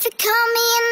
If you call me in